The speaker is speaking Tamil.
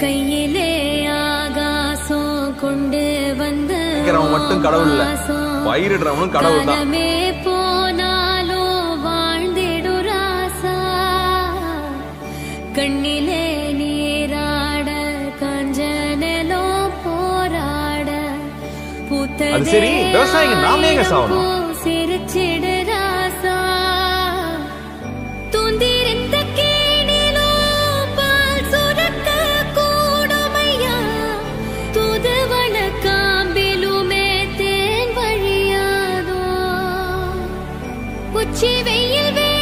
கையிலே ஆகாசம் கொண்டு வந்த மட்டும் கடவுள் இல்ல. பயிரிடுறவனும் கடவுள் தான். போனாலும் வாழ்ந்திடு ராசா கண்ணிலே நீராட கஞ்சனலோ போராட. பூத்ததே அது சரி, விவசாயிங்க நாம சாவணும்? சிரிச்சிடு உச்சி வெயில் வே